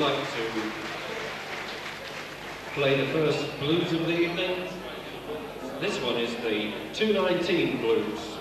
like to play the first blues of the evening. This one is the 219 Blues.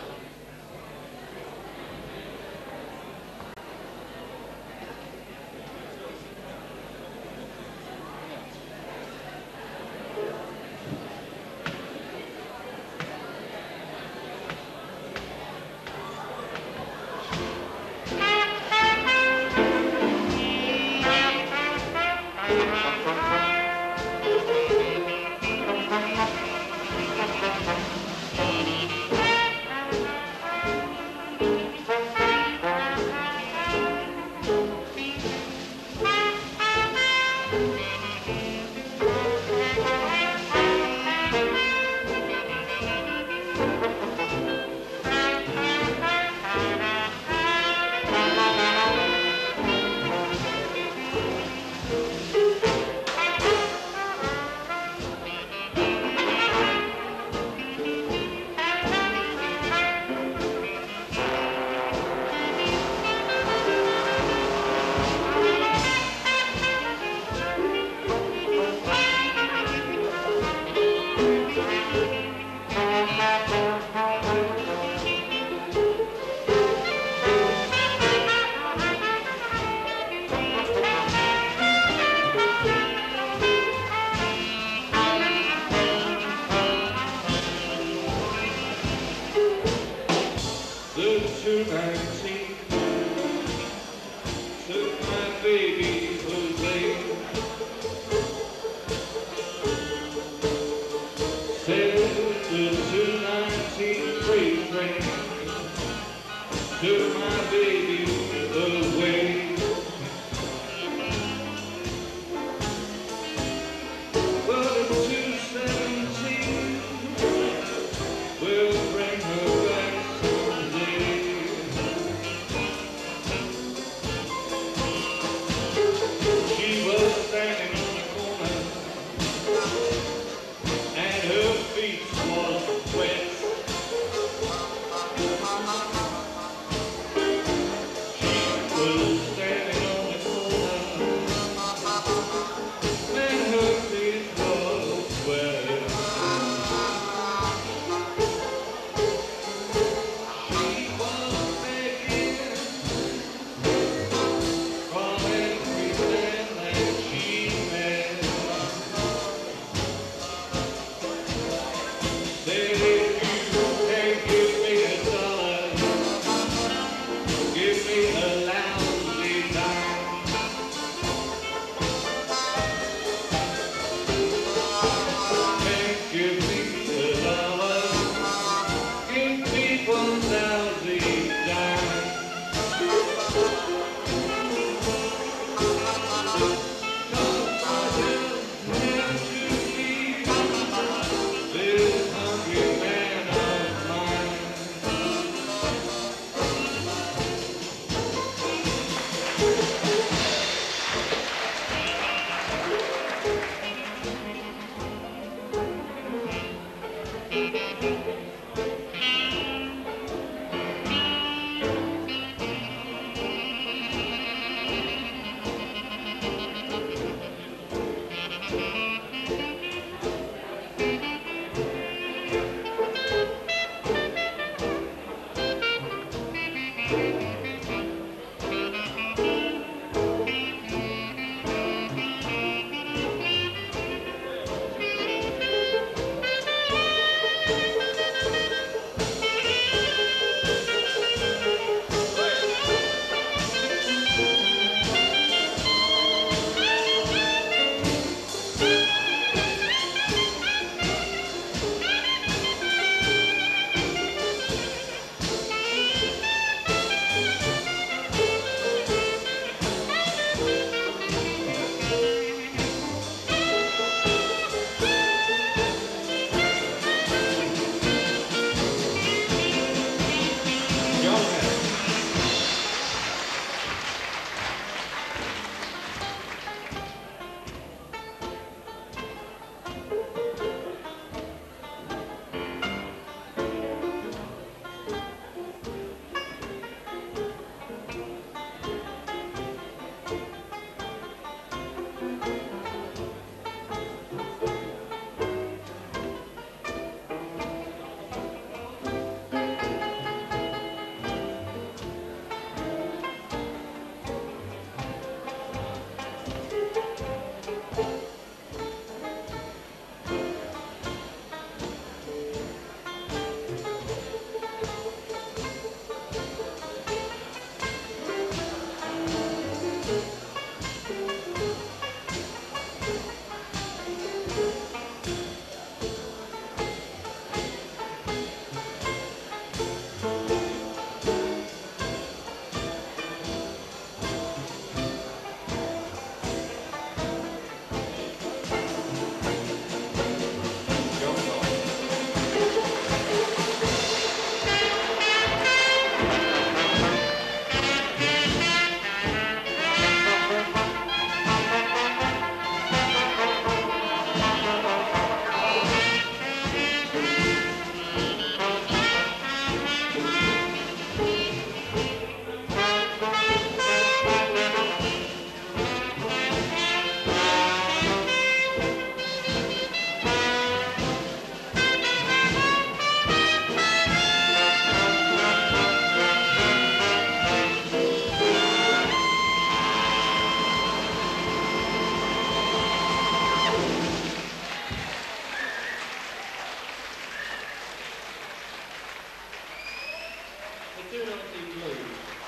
219 Blue.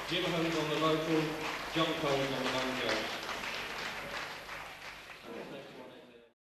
Jim Holmes on the vocal, John Coles on the banjo.